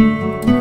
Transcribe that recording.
Música